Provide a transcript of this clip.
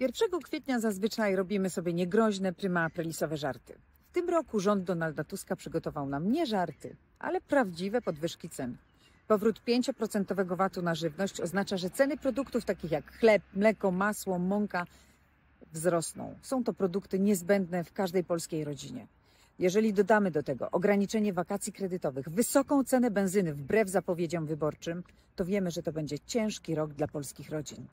1 kwietnia zazwyczaj robimy sobie niegroźne prima aprilisowe żarty. W tym roku rząd Donalda Tuska przygotował nam nie żarty, ale prawdziwe podwyżki cen. Powrót 5% VAT-u na żywność oznacza, że ceny produktów takich jak chleb, mleko, masło, mąka wzrosną. Są to produkty niezbędne w każdej polskiej rodzinie. Jeżeli dodamy do tego ograniczenie wakacji kredytowych, wysoką cenę benzyny wbrew zapowiedziom wyborczym, to wiemy, że to będzie ciężki rok dla polskich rodzin.